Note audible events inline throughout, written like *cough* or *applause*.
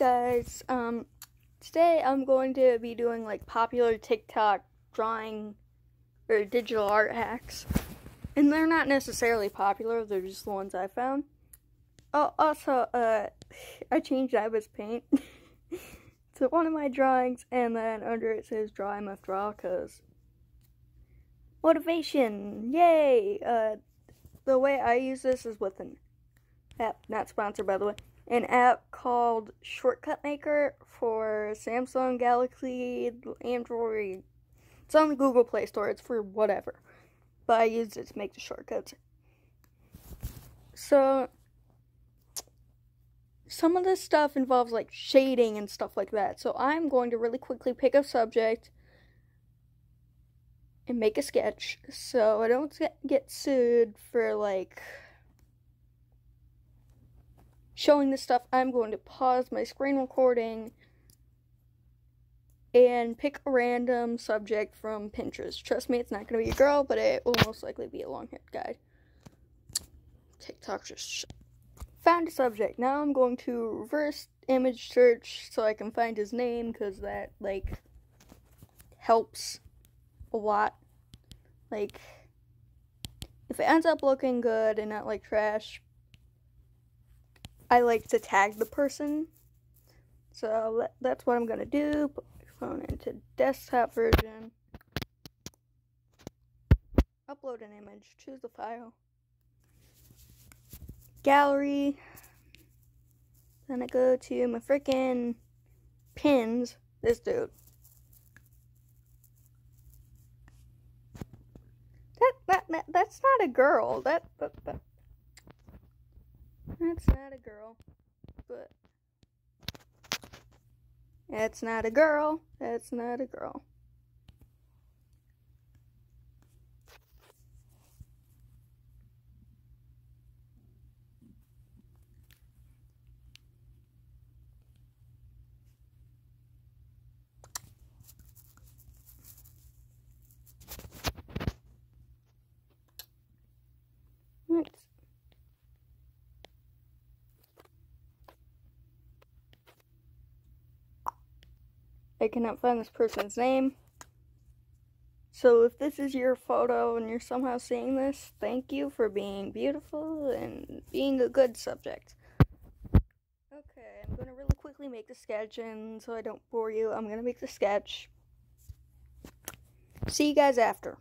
guys. Um, today I'm going to be doing like popular TikTok drawing or digital art hacks, and they're not necessarily popular. They're just the ones I found. Oh, also, uh, *laughs* I changed Ibis Paint *laughs* to one of my drawings, and then under it says "Draw I Must Draw" because motivation. Yay! Uh, the way I use this is with an app, not sponsored by the way an app called Shortcut Maker for Samsung Galaxy, Android. It's on the Google Play Store. It's for whatever. But I use it to make the shortcuts. So, some of this stuff involves like shading and stuff like that. So, I'm going to really quickly pick a subject and make a sketch so I don't get sued for like showing this stuff, I'm going to pause my screen recording and pick a random subject from Pinterest. Trust me, it's not going to be a girl, but it will most likely be a long haired guy. TikTok just found a subject. Now I'm going to reverse image search so I can find his name because that, like, helps a lot. Like, if it ends up looking good and not like trash, I like to tag the person. So that's what I'm going to do. Put my phone into desktop version. Upload an image. Choose the file. Gallery. Then I go to my freaking pins. This dude. That, that, that that's not a girl. That, that, that that's not a girl. But. That's not a girl. That's not a girl. Let's I cannot find this person's name. So if this is your photo and you're somehow seeing this, thank you for being beautiful and being a good subject. Okay, I'm gonna really quickly make the sketch and so I don't bore you, I'm gonna make the sketch. See you guys after.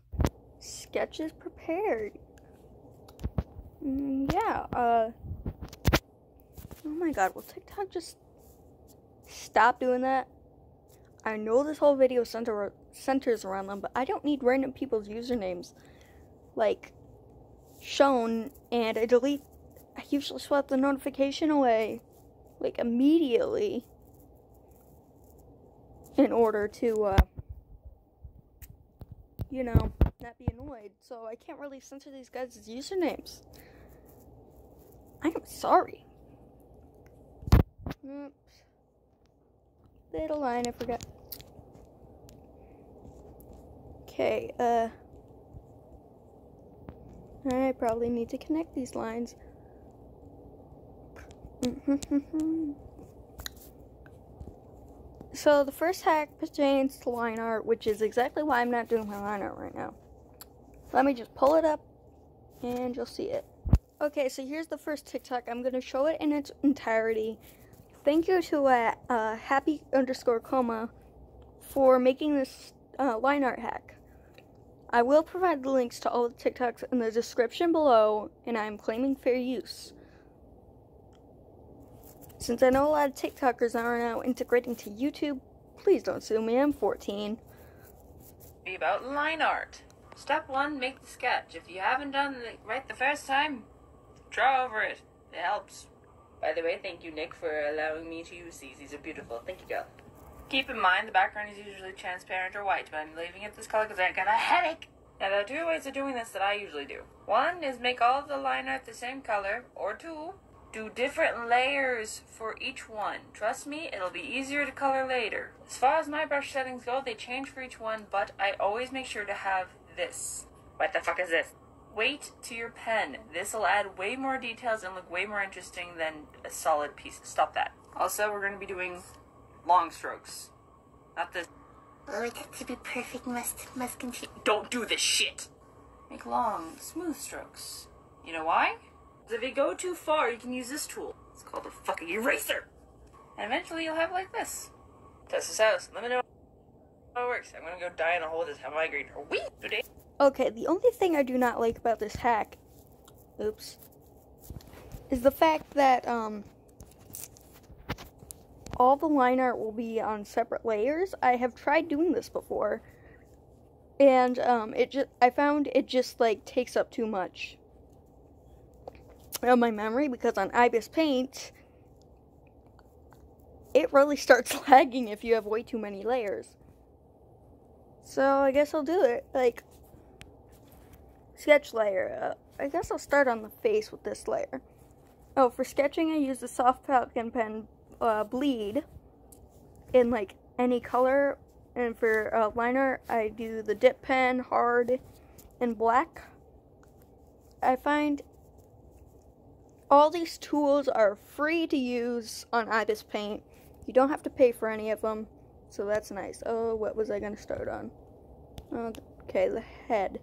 Sketch is prepared. Mm, yeah, uh, oh my god, will TikTok just stop doing that? I know this whole video center centers around them, but I don't need random people's usernames. Like shown and I delete I usually swipe the notification away like immediately in order to uh you know not be annoyed. So I can't really censor these guys' usernames. I am sorry. Oops little line I forgot Okay, uh... I probably need to connect these lines. *laughs* so the first hack pertains to line art, which is exactly why I'm not doing my line art right now. Let me just pull it up, and you'll see it. Okay, so here's the first TikTok. I'm going to show it in its entirety. Thank you to uh, uh, happy underscore coma for making this uh, line art hack. I will provide the links to all the TikToks in the description below, and I am claiming fair use. Since I know a lot of TikTokers are now integrating to YouTube, please don't sue me, I'm 14. Be about line art. Step 1, make the sketch. If you haven't done it right the first time, draw over it. It helps. By the way, thank you, Nick, for allowing me to use these. These are beautiful. Thank you, girl. Keep in mind the background is usually transparent or white, but I'm leaving it this color because I got a headache. Now there are two ways of doing this that I usually do. One is make all of the line art the same color, or two, do different layers for each one. Trust me, it'll be easier to color later. As far as my brush settings go, they change for each one, but I always make sure to have this. What the fuck is this? Weight to your pen. This will add way more details and look way more interesting than a solid piece. Stop that. Also, we're going to be doing long strokes. Not this. Oh, it has to be perfect. Must must continue. don't do this shit. Make long, smooth strokes. You know why? 'Cause if you go too far, you can use this tool. It's called a fucking eraser. And eventually you'll have like this. Test this out. Let me know how it works. I'm gonna go die in a hole with this migraine for a week today. Okay, the only thing I do not like about this hack, oops, is the fact that um all the line art will be on separate layers. I have tried doing this before, and um it just I found it just like takes up too much of my memory because on Ibis Paint it really *laughs* starts lagging if you have way too many layers. So I guess I'll do it. Like sketch layer. Uh, I guess I'll start on the face with this layer. Oh, for sketching I use the soft falcon pen uh, bleed in like any color. And for uh, liner I do the dip pen hard and black. I find all these tools are free to use on Ibis Paint. You don't have to pay for any of them. So that's nice. Oh, what was I going to start on? Okay, the head.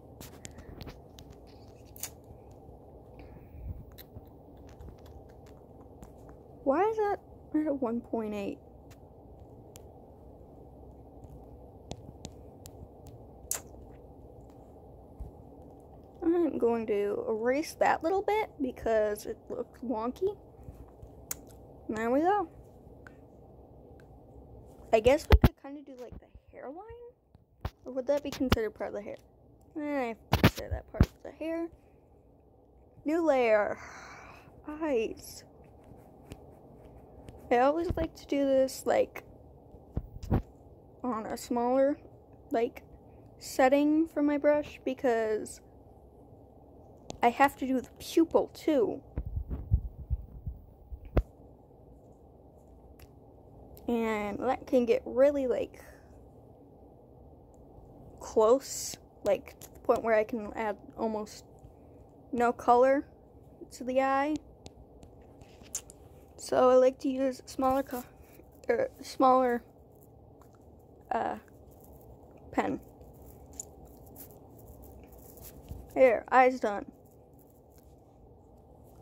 Why is that at a 1.8? I'm going to erase that little bit because it looks wonky. There we go. I guess we could kind of do like the hairline? Or would that be considered part of the hair? Eh, I consider that part of the hair. New layer. Eyes. I always like to do this like on a smaller like setting for my brush because I have to do the pupil too. And that can get really like close, like to the point where I can add almost no color to the eye. So I like to use smaller co- or smaller uh, pen. Here, eyes done.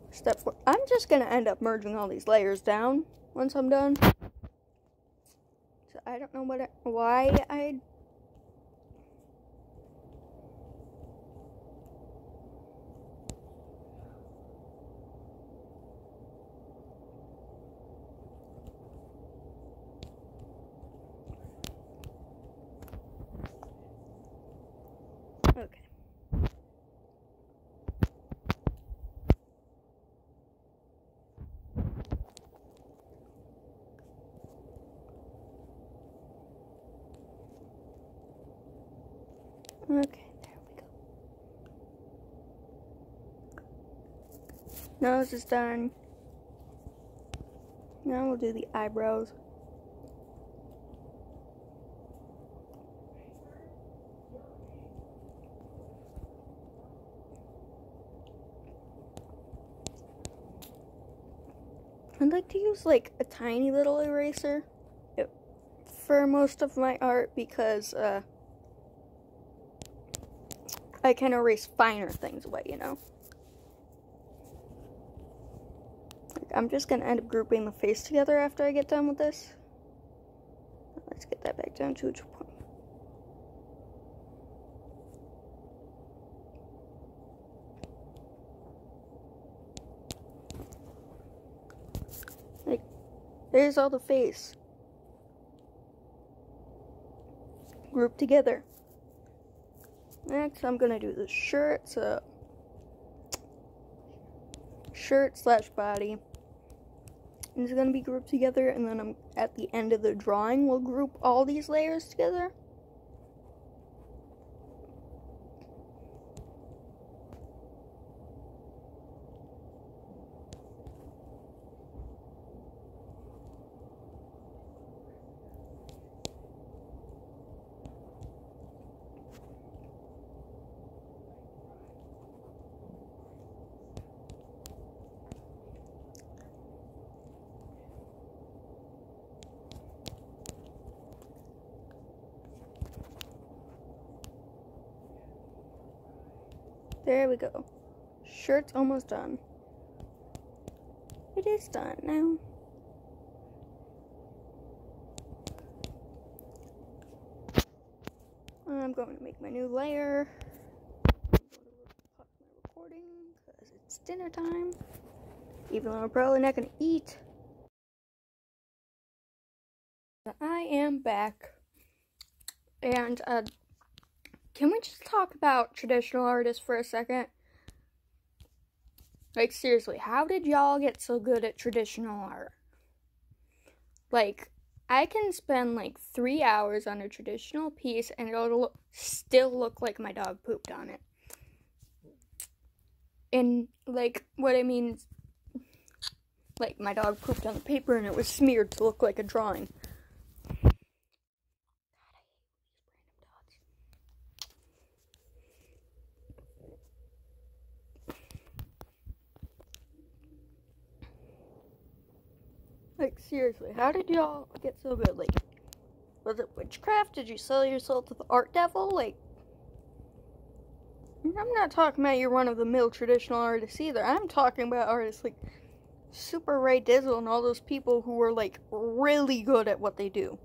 Step four. I'm just gonna end up merging all these layers down once I'm done. So I don't know what I, why I Okay. Okay, there we go. Nose is done. Now we'll do the eyebrows. I'd like to use like a tiny little eraser for most of my art because uh, I can erase finer things away, you know. Like, I'm just gonna end up grouping the face together after I get done with this. Let's get that back down to its point. Like, there's all the face grouped together. Next, I'm gonna do the shirt. So, shirt slash body. And it's gonna be grouped together, and then I'm at the end of the drawing. We'll group all these layers together. There we go. Shirt's almost done. It is done now. I'm going to make my new layer. I'm going to pause my recording because it's dinner time. Even though I'm probably not going to eat. I am back. And, uh, can we just talk about traditional artists for a second? Like, seriously, how did y'all get so good at traditional art? Like, I can spend like three hours on a traditional piece and it'll look, still look like my dog pooped on it. And, like, what I mean is, like, my dog pooped on the paper and it was smeared to look like a drawing. Like, seriously, how did y'all get so good? Like, was it witchcraft? Did you sell your soul to the art devil? Like, I'm not talking about you're one of the mill traditional artists either. I'm talking about artists like Super Ray Dizzle and all those people who were like really good at what they do.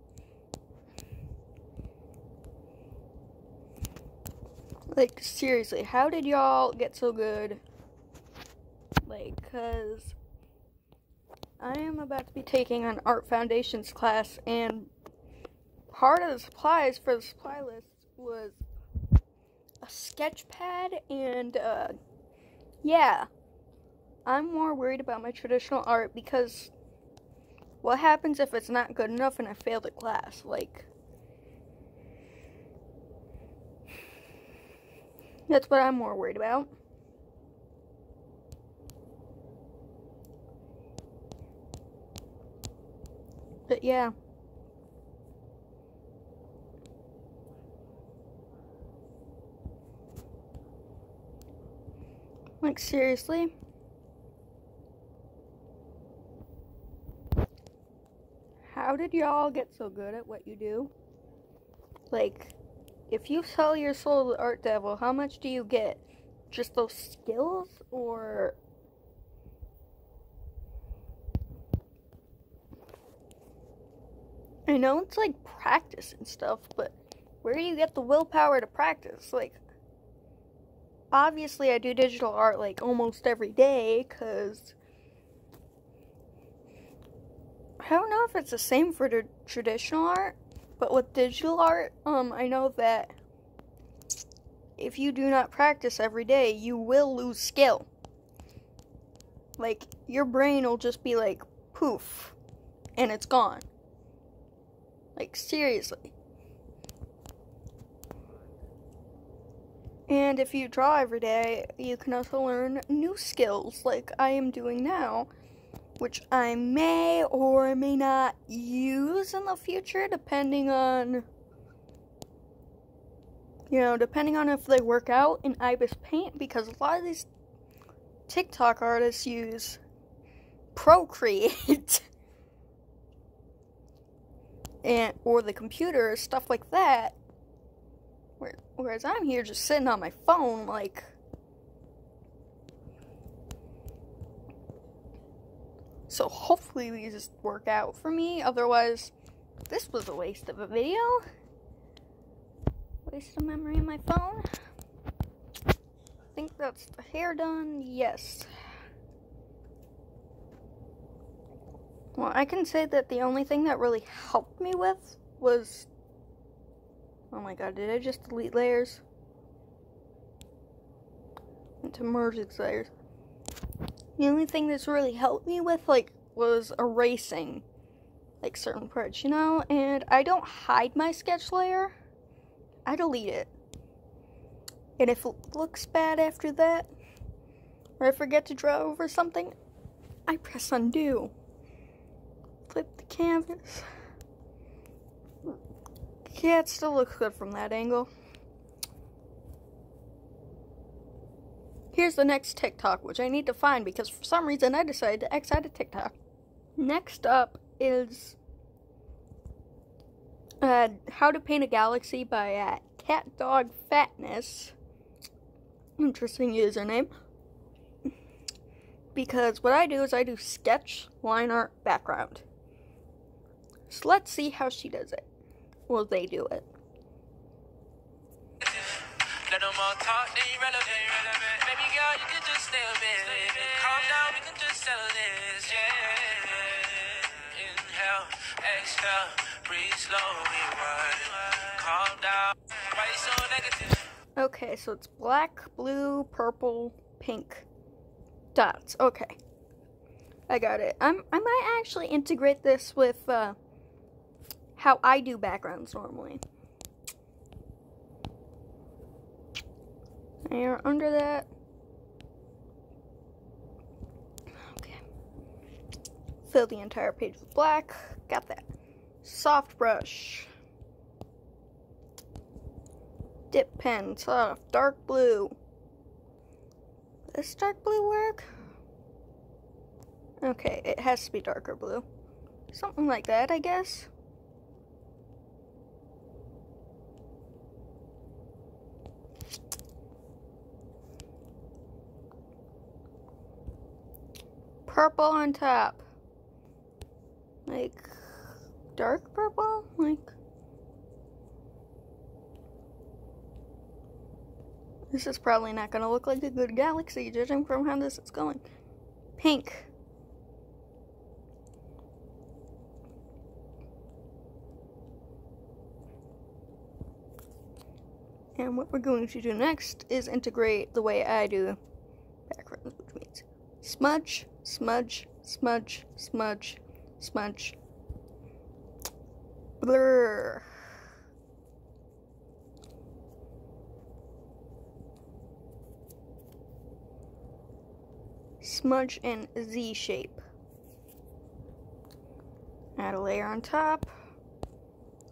Like, seriously, how did y'all get so good? Like, cause I am about to be taking an art foundations class, and part of the supplies for the supply list was a sketch pad, and uh, yeah, I'm more worried about my traditional art because what happens if it's not good enough and I fail the class? Like, that's what I'm more worried about. But yeah. Like, seriously? How did y'all get so good at what you do? Like, if you sell your soul to the Art Devil, how much do you get? Just those skills? Or I know it's like practice and stuff, but where do you get the willpower to practice? Like, obviously, I do digital art like almost every day because I don't know if it's the same for the traditional art, but with digital art, um, I know that if you do not practice every day, you will lose skill. Like, your brain will just be like, poof, and it's gone. Like, seriously. And if you draw every day, you can also learn new skills like I am doing now, which I may or may not use in the future depending on you know, depending on if they work out in Ibis Paint because a lot of these TikTok artists use Procreate *laughs* and or the computer, stuff like that. Whereas I'm here just sitting on my phone, like. So hopefully these work out for me. Otherwise, this was a waste of a video. Waste of memory in my phone. I think that's the hair done. Yes. Well, I can say that the only thing that really helped me with was... Oh my god, did I just delete layers? To merge its layers. The only thing that's really helped me with, like, was erasing, like, certain parts, you know? And I don't hide my sketch layer. I delete it. And if it looks bad after that, or I forget to draw over something, I press undo flip the canvas. Yeah, it still looks good from that angle. Here's the next TikTok, which I need to find because for some reason I decided to X out of TikTok. Next up is uh, How to Paint a Galaxy by uh, Cat Dog Fatness. interesting username. Because what I do is I do sketch, line art, background. So let's see how she does it. Will they do it. Let them all talk, they irrelevant. Baby girl, you can just stay a bit. Calm down, we can just settle this. Yeah. Inhale, exhale, breathe slowly. Right. Calm down. Why so negative? Okay, so it's black, blue, purple, pink dots. Okay. I got it. I'm, I might actually integrate this with uh, how I do backgrounds normally. And under that. Okay. Fill the entire page with black. Got that. Soft brush. Dip pen, soft, dark blue. Does dark blue work? Okay, it has to be darker blue. Something like that, I guess. Purple on top. Like, dark purple? Like, This is probably not going to look like a good galaxy, judging from how this is going. Pink. And what we're going to do next is integrate the way I do smudge, smudge, smudge, smudge, smudge, blur. smudge in Z shape. Add a layer on top.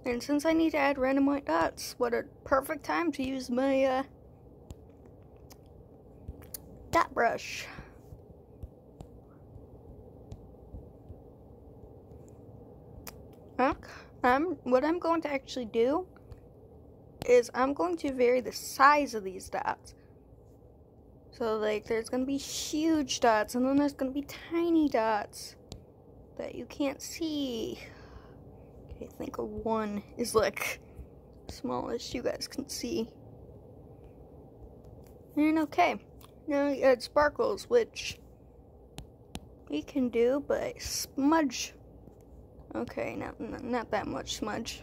And since I need to add random white dots, what a perfect time to use my uh, dot brush. Um, what I'm going to actually do is I'm going to vary the size of these dots. So like there's gonna be huge dots and then there's gonna be tiny dots that you can't see. Okay, I think a one is like smallest you guys can see. And okay, now you add sparkles, which we can do, but smudge. Okay, not not that much smudge.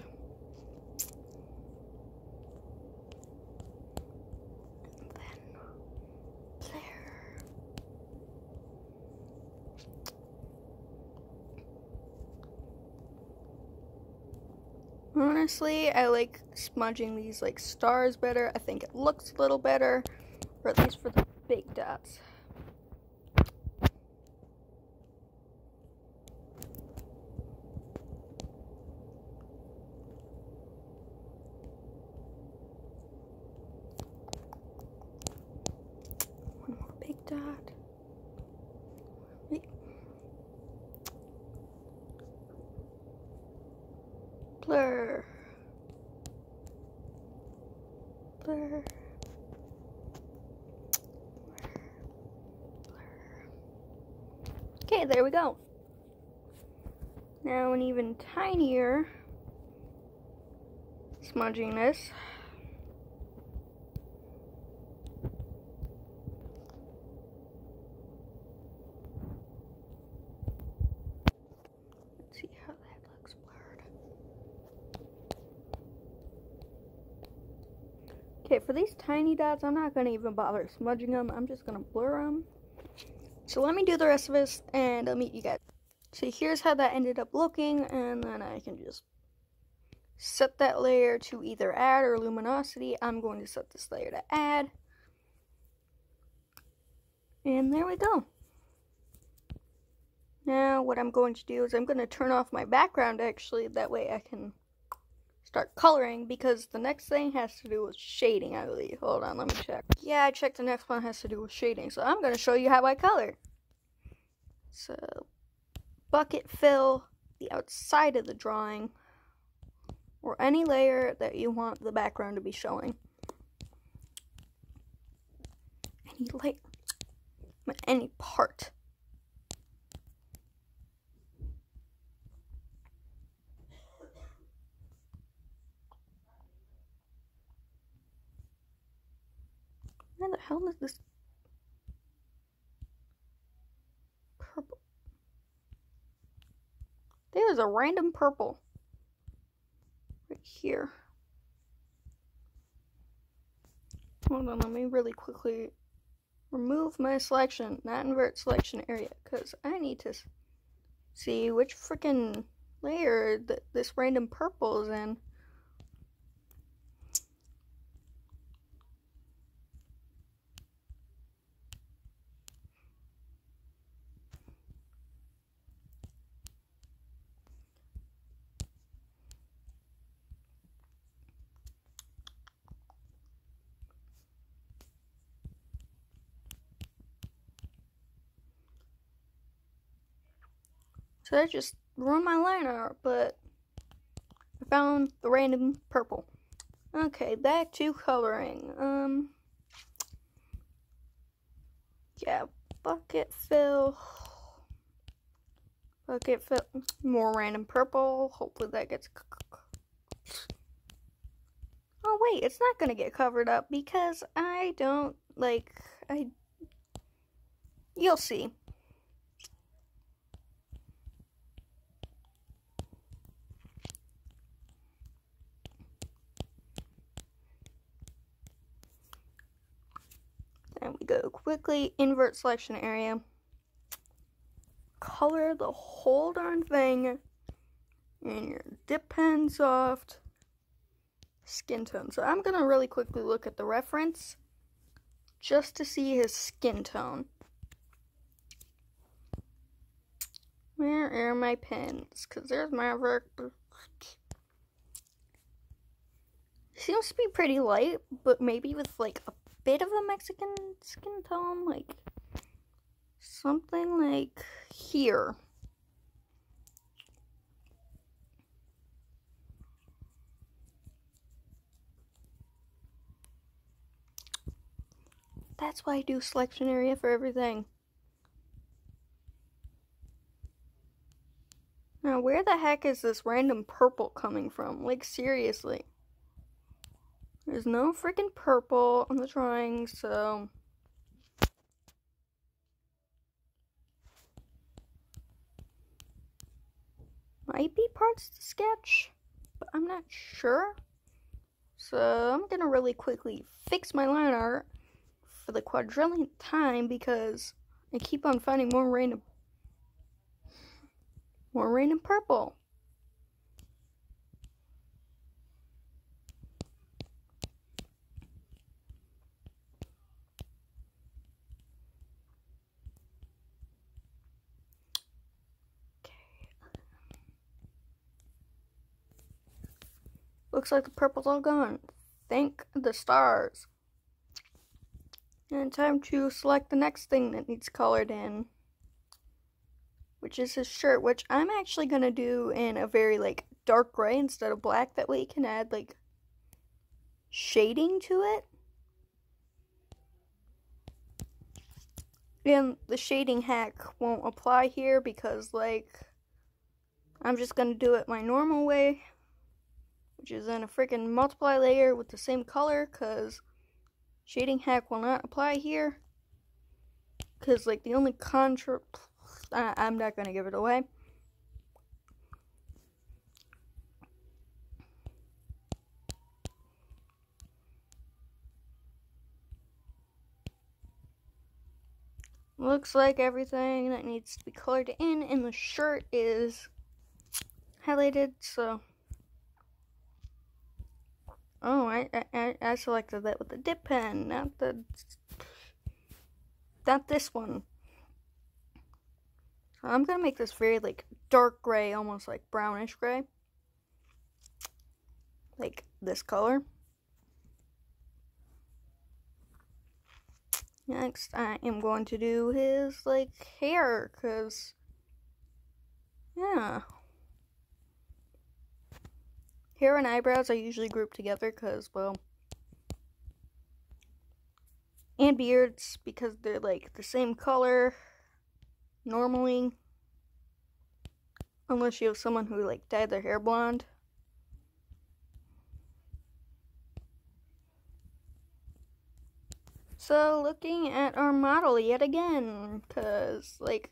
Honestly, I like smudging these like stars better. I think it looks a little better, or at least for the big dots. One more big dot. Blur. Blur. Okay, there we go. Now an even tinier smudging this. Let's see how that looks blurred. Okay, for these tiny dots, I'm not going to even bother smudging them. I'm just going to blur them. So let me do the rest of this, and I'll meet you guys. So here's how that ended up looking, and then I can just set that layer to either add or luminosity. I'm going to set this layer to add. And there we go. Now what I'm going to do is I'm going to turn off my background actually, that way I can start coloring because the next thing has to do with shading, I believe. Hold on, let me check. Yeah, I checked the next one has to do with shading, so I'm going to show you how I color. So, bucket fill the outside of the drawing or any layer that you want the background to be showing. any layer, any part. The hell is this purple? There is a random purple right here. Hold on, let me really quickly remove my selection, not invert selection area, because I need to see which freaking layer that this random purple is in. So that just ruined my line art, but I found the random purple. Okay, back to coloring. Um, yeah, bucket fill. Bucket fill. More random purple. Hopefully that gets. Oh wait, it's not gonna get covered up because I don't like I. You'll see. And we go quickly, invert selection area. Color the whole darn thing in your dip pen soft skin tone. So I'm to really quickly look at the reference just to see his skin tone. Where are my pens? Because there's my Maverick. Seems to be pretty light, but maybe with like a bit of a Mexican skin tone, like something like here. That's why I do selection area for everything. Now, where the heck is this random purple coming from? Like, seriously. There's no freaking purple on the drawing, so. Might be parts to sketch, but I'm not sure. So I'm gonna really quickly fix my line art for the quadrillionth time because I keep on finding more random more random purple. Looks like the purple's all gone. Thank the stars. And time to select the next thing that needs colored in. Which is his shirt, which I'm actually going to do in a very, like, dark gray instead of black. That way you can add, like, shading to it. And the shading hack won't apply here because, like, I'm just going to do it my normal way which is in a freaking multiply layer with the same color because shading hack will not apply here. Because like the only contra I'm not gonna give it away. Looks like everything that needs to be colored in in the shirt is highlighted so Oh, I, I, I selected that with the dip pen, not the, not this one. I'm gonna make this very like dark gray, almost like brownish gray. Like this color. Next, I am going to do his like hair, cause yeah, Hair and eyebrows I usually group together because, well, and beards because they're like the same color normally. Unless you have someone who like dyed their hair blonde. So looking at our model yet again, cause like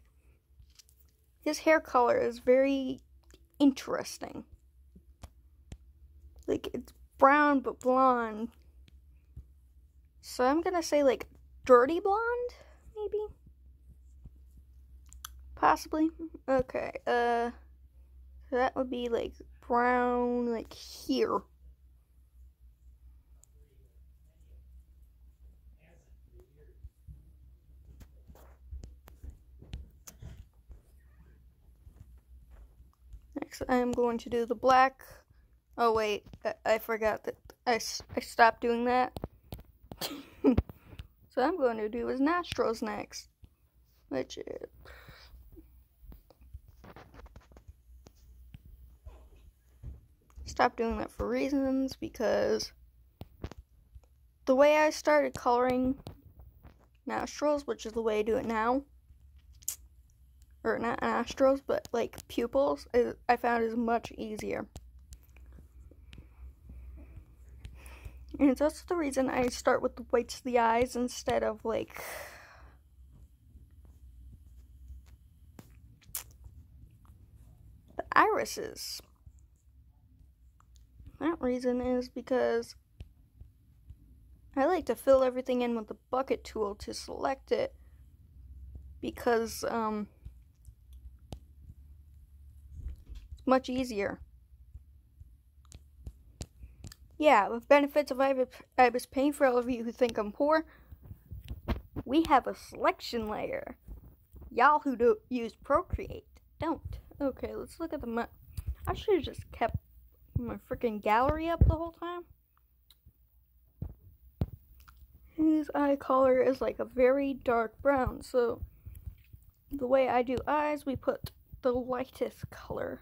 his hair color is very interesting. Like it's brown but blonde. So I'm gonna say like dirty blonde, maybe? Possibly. Okay, uh that would be like brown like here. Next, I'm going to do the black. Oh, wait, I, I forgot that I, I stopped doing that. *laughs* so I'm going to do his nostrils next. Which is... Stop doing that for reasons because the way I started coloring nostrils, which is the way I do it now, or not nostrils, but like pupils, I found is much easier. And that's the reason I start with the whites of the eyes instead of like the irises. That reason is because I like to fill everything in with the bucket tool to select it because um it's much easier. Yeah, with benefits of IBIS Paint for all of you who think I'm poor, we have a selection layer. Y'all who do use Procreate don't. Okay, let's look at the map. I should have just kept my freaking gallery up the whole time. His eye color is like a very dark brown, so the way I do eyes, we put the lightest color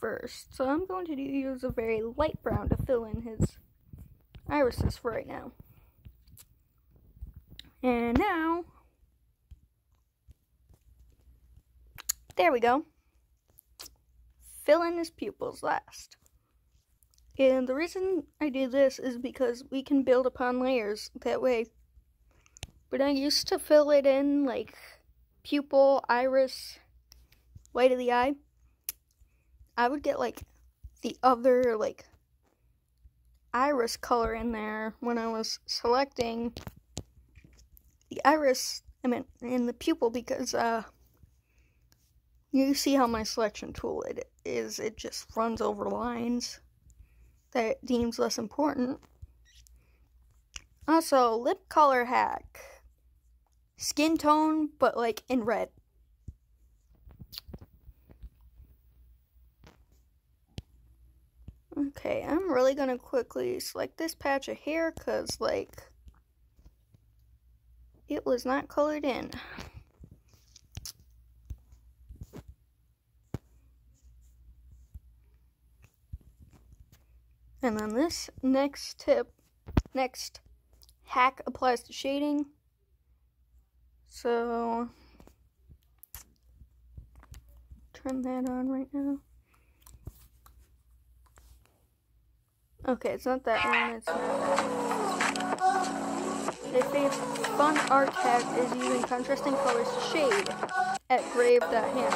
first. So I'm going to use a very light brown to fill in his irises for right now. And now, there we go. Fill in his pupils last. And the reason I do this is because we can build upon layers that way. But I used to fill it in like pupil, iris, white of the eye. I would get like the other like iris color in there when I was selecting the iris, I mean, in the pupil because, uh, you see how my selection tool it is, it just runs over lines that it deems less important. Also, lip color hack. Skin tone, but like in red. Okay, I'm really gonna quickly select this patch of hair because, like, it was not colored in. And then this next tip, next hack applies to shading. So, turn that on right now. Okay, it's not that one, it's not They say fun art tag is using contrasting colors to shade at grave.ham.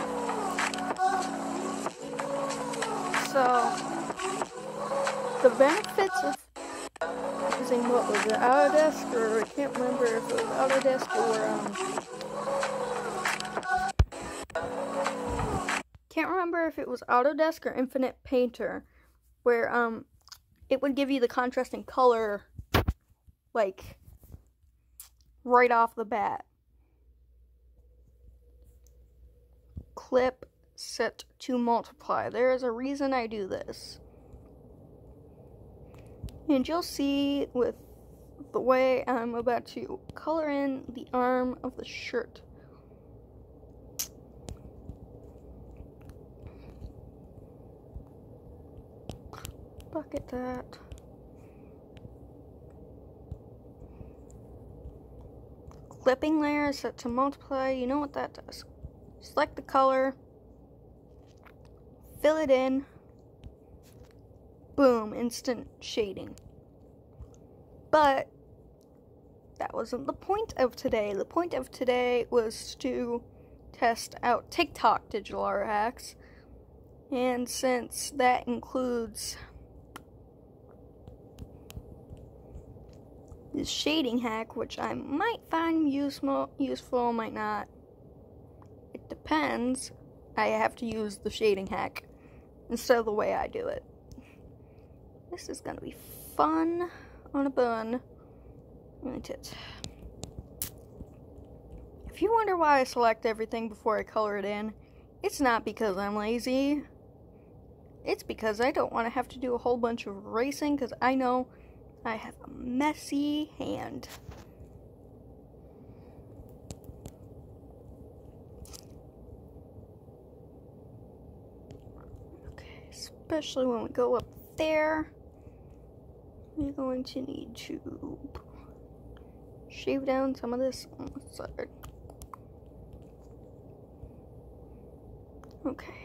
So, the benefits of using what was it, Autodesk, or I can't remember if it was Autodesk or, um, can't remember if it was Autodesk or Infinite Painter, where, um, it would give you the contrast contrasting color like right off the bat. Clip set to multiply. There is a reason I do this. And you'll see with the way I'm about to color in the arm of the shirt. Bucket that. clipping layer set to multiply. You know what that does. Select the color, fill it in, boom, instant shading. But that wasn't the point of today. The point of today was to test out TikTok digital art hacks. And since that includes this shading hack, which I might find useful, useful, might not. It depends. I have to use the shading hack instead of the way I do it. This is gonna be fun on a bun. Right it. If you wonder why I select everything before I color it in, it's not because I'm lazy. It's because I don't want to have to do a whole bunch of erasing because I know I have a messy hand. Okay, especially when we go up there, we're going to need to shave down some of this on the side. Okay.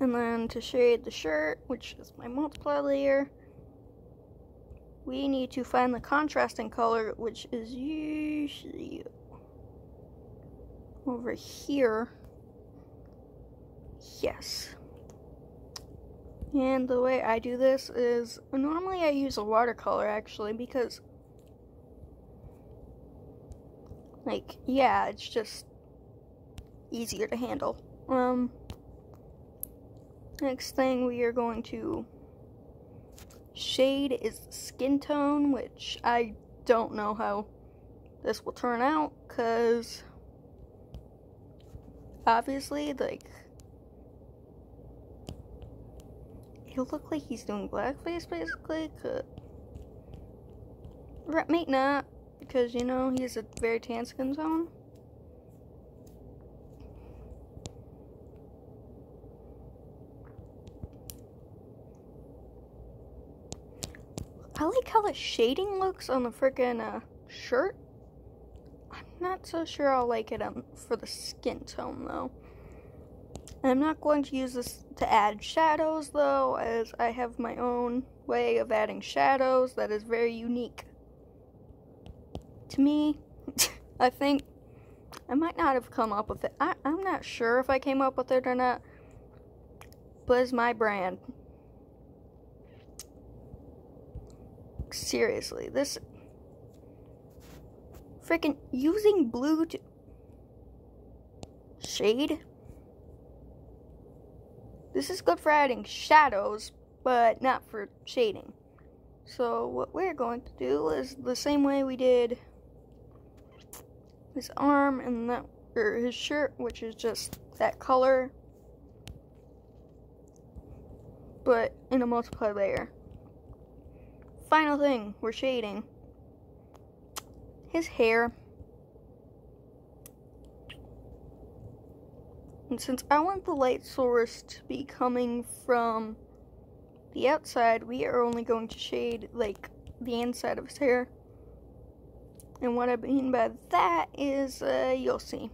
And then to shade the shirt, which is my multiply layer, we need to find the contrasting color, which is usually over here. Yes. And the way I do this is normally I use a watercolor actually because like yeah, it's just easier to handle. Um Next thing we are going to shade is skin tone, which I don't know how this will turn out because obviously, like, he'll look like he's doing blackface basically. Cause, may not because you know he's a very tan skin tone. Like how the shading looks on the freaking uh, shirt. I'm not so sure I'll like it um, for the skin tone though. And I'm not going to use this to add shadows though, as I have my own way of adding shadows that is very unique to me. *laughs* I think I might not have come up with it. I, I'm not sure if I came up with it or not, but it's my brand. Seriously, this freaking using blue to shade. This is good for adding shadows, but not for shading. So what we're going to do is the same way we did his arm and that or his shirt, which is just that color, but in a multiply layer final thing we're shading his hair. And since I want the light source to be coming from the outside, we are only going to shade like the inside of his hair. And what I mean by that is, uh, you'll see.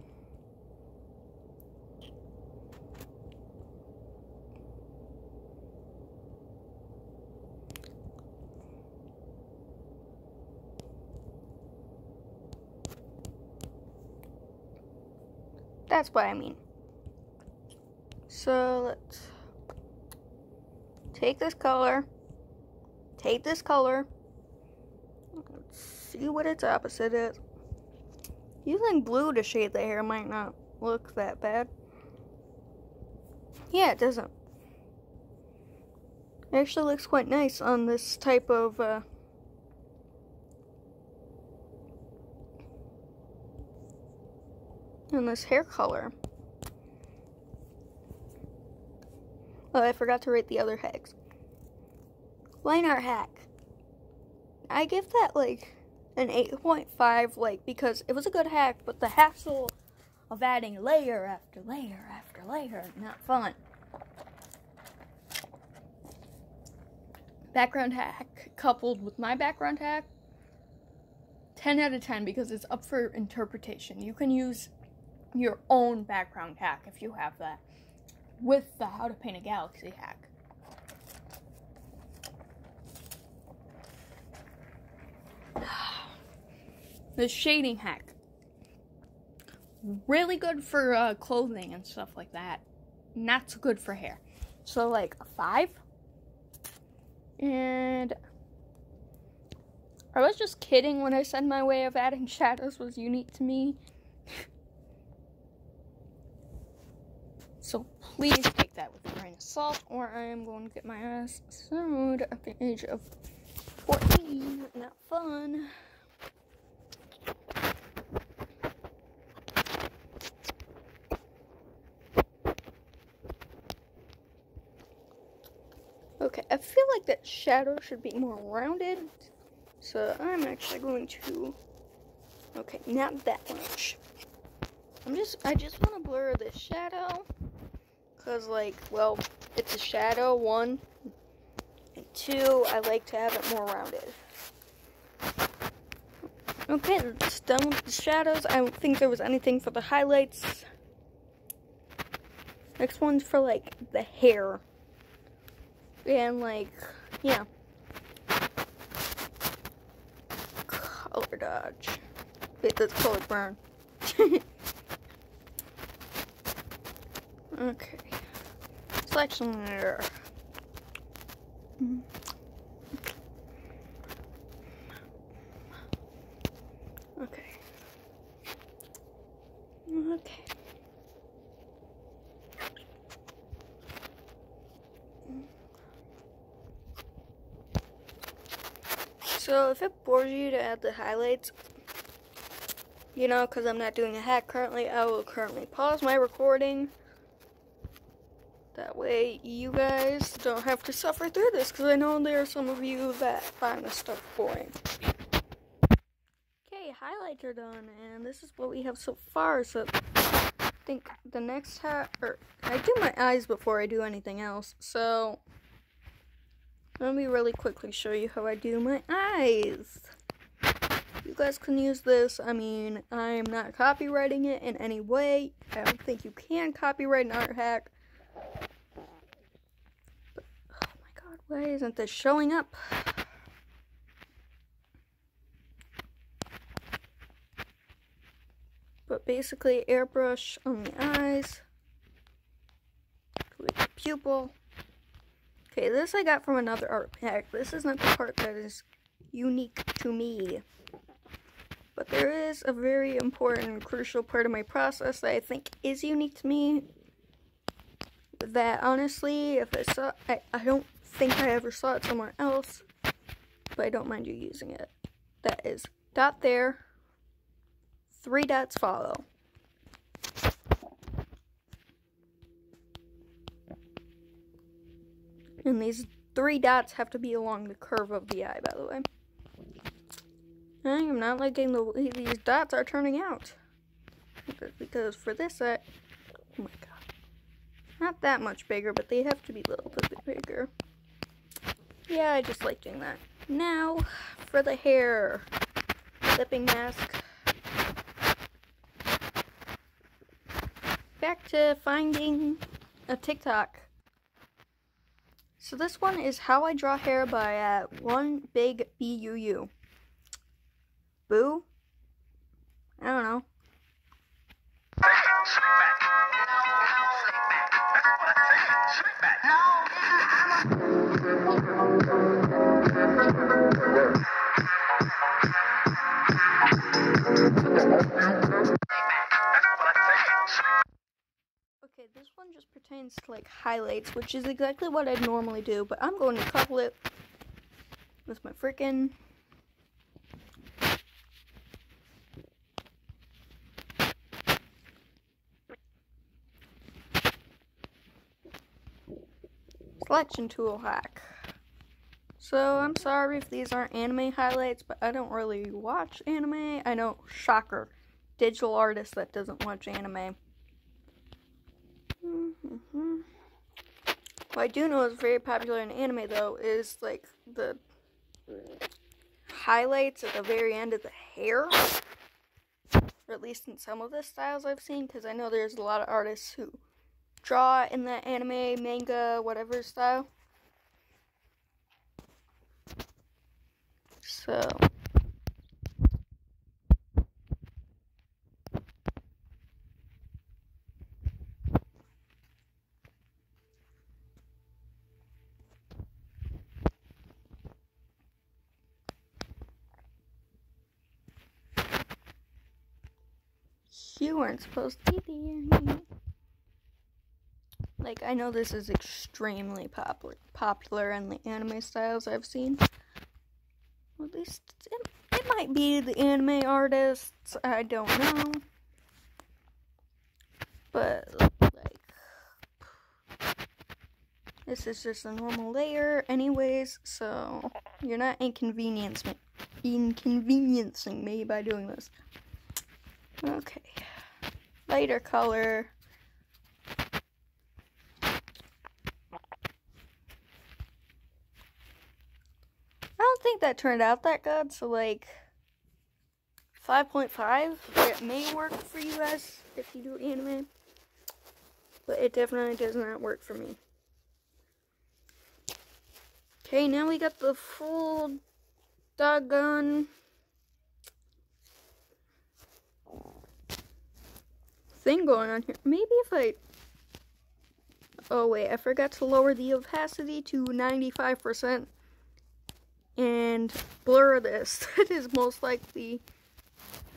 That's what I mean. So let's take this color, take this color, let's see what its opposite is. Using blue to shade the hair might not look that bad. Yeah, it doesn't. It actually looks quite nice on this type of uh, and this hair color. Oh, I forgot to rate the other hacks. Line art hack. I give that like an 8.5, like, because it was a good hack, but the hassle of adding layer after layer after layer, not fun. Background hack coupled with my background hack 10 out of 10 because it's up for interpretation. You can use your own background hack if you have that with the How to Paint a Galaxy hack. *sighs* the shading hack. Really good for uh, clothing and stuff like that. Not so good for hair. So, like a five. And I was just kidding when I said my way of adding *laughs* shadows was unique to me. So please take that with a grain of salt, or I am going to get my ass sued at the age of 14. Not fun. Okay, I feel like that shadow should be more rounded. So I'm actually going to, okay, not that much. I'm just, I just want to blur the shadow. Because like, well, it's a shadow, one. And two, I like to have it more rounded. Okay, it's done with the shadows. I don't think there was anything for the highlights. Next one's for like the hair. And like, yeah. Color dodge. Wait, that's color burn. *laughs* okay. Selection error. Okay. Okay. So if it bores you to add the highlights, you know, because I'm not doing a hack currently, I will currently pause my recording. That way you guys don't have to suffer through this, because I know there are some of you that find this stuff boring. Okay, highlights are done, and this is what we have so far, so I think the next hat, or er, I do my eyes before I do anything else, so let me really quickly show you how I do my eyes. You guys can use this. I mean, I'm not copyrighting it in any way. I don't think you can copyright an art hack. But, oh my god, why isn't this showing up? But basically, airbrush on the eyes. With the pupil. Okay, this I got from another art hack. This is not the part that is unique to me. But there is a very important, crucial part of my process that I think is unique to me. That honestly, if I saw, I, I don't think I ever saw it somewhere else, but I don't mind you using it. That is dot there, three dots follow. And these three dots have to be along the curve of the eye, by the way. I am not liking the way these dots are turning out. Because for this set, oh my god. Not that much bigger, but they have to be a little bit bigger. Yeah, I just like doing that. Now, for the hair. Clipping mask. Back to finding a TikTok. So this one is How I Draw Hair by uh, One Big B-U-U. Boo? I don't know. Like highlights, which is exactly what I'd normally do, but I'm going to couple it with my freaking selection tool hack. So I'm sorry if these aren't anime highlights, but I don't really watch anime. I know, shocker, digital artist that doesn't watch anime. Mm-hmm. What I do know is very popular in anime though is like the highlights at the very end of the hair. Or at least in some of the styles I've seen, because I know there's a lot of artists who draw in the anime, manga, whatever style. So. You weren't supposed to be here. Like, I know this is extremely popular popular in the anime styles I've seen. At least it, it might be the anime artists. I don't know. But, like, this is just a normal layer, anyways, so you're not inconveniencing, inconveniencing me by doing this. Okay. Lighter color. I don't think that turned out that good, so like 5.5. It may work for you guys if you do anime, but it definitely does not work for me. Okay, now we got the full doggone thing going on here. Maybe if I... Oh, wait, I forgot to lower the opacity to 95% and blur this. *laughs* That is most likely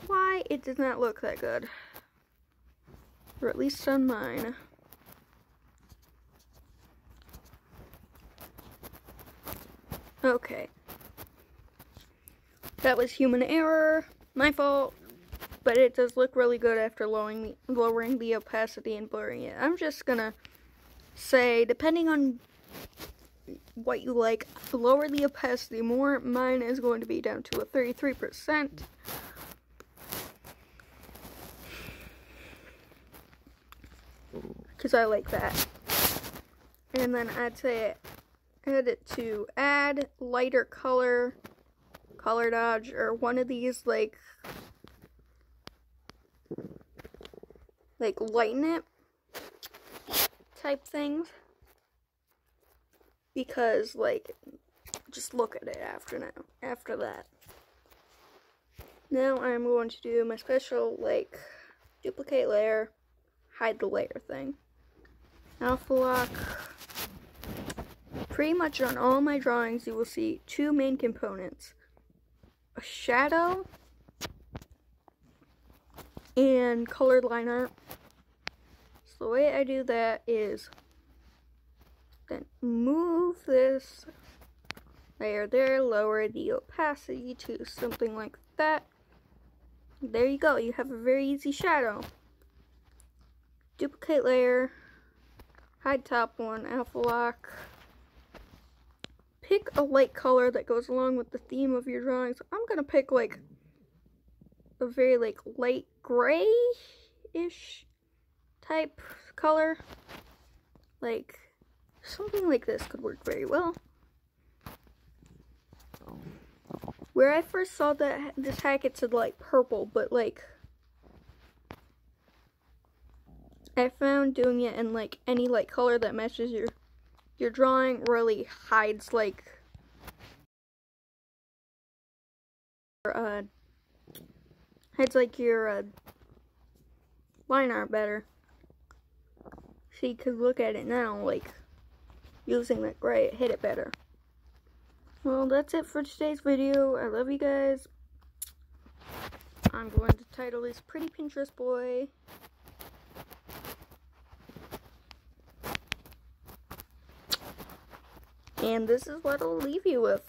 why it does not look that good. Or at least on mine. Okay. That was human error. My fault but it does look really good after lowering the, lowering the opacity and blurring it. I'm just gonna say, depending on what you like, lower the opacity more. Mine is going to be down to a 33%. Because I like that. And then I'd say add it to add lighter color, color dodge, or one of these like like lighten it type things because like just look at it after now after that. Now I'm going to do my special like duplicate layer hide the layer thing. Alpha lock. Pretty much on all my drawings you will see two main components. A shadow and colored line art. So the way I do that is then move this layer there, lower the opacity to something like that. There you go, you have a very easy shadow. Duplicate layer, hide top one, alpha lock. Pick a light color that goes along with the theme of your drawing. So I'm gonna pick like a very like light gray-ish type color. Like something like this could work very well. Where I first saw that this hack it said like purple, but like I found doing it in like any light color that matches your your drawing really hides like uh it's like your uh, line art better. See, because look at it now, like, using that gray, it hit it better. Well, that's it for today's video. I love you guys. I'm going to title this Pretty Pinterest Boy. And this is what I'll leave you with.